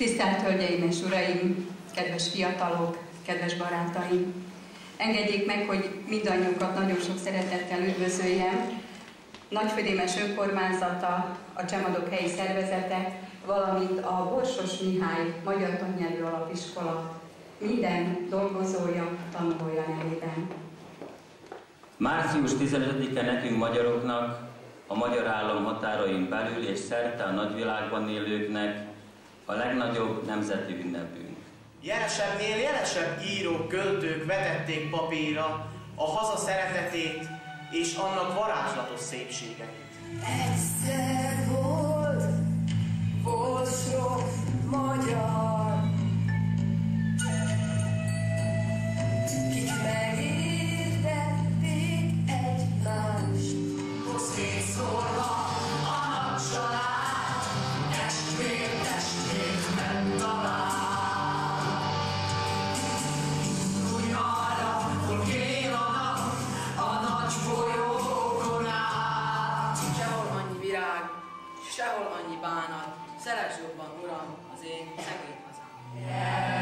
Tisztelt Hölgyeim és Uraim, kedves fiatalok, kedves barátaim! Engedjék meg, hogy mindannyiukat nagyon sok szeretettel üdvözöljem. Nagyfödémes önkormányzata, a Csemadok helyi szervezete, valamint a Borsos Mihály Magyar Tannyelvű Alapiskola minden dolgozója, tanulója nevében. Március 15-e nekünk magyaroknak, a magyar állam határain belül és szerte a nagyvilágban élőknek a legnagyobb nemzeti ünnepünk. Jelesebbnél jelesebb írók, költők vetették papírra a haza szeretetét és annak varázslatos szépségeit. Egyszer volt, volt sok magyar, kik megértették egymást. Hosszé szólva a bánat, szeres jobban, Uram, az én szegény hazám. Yeah.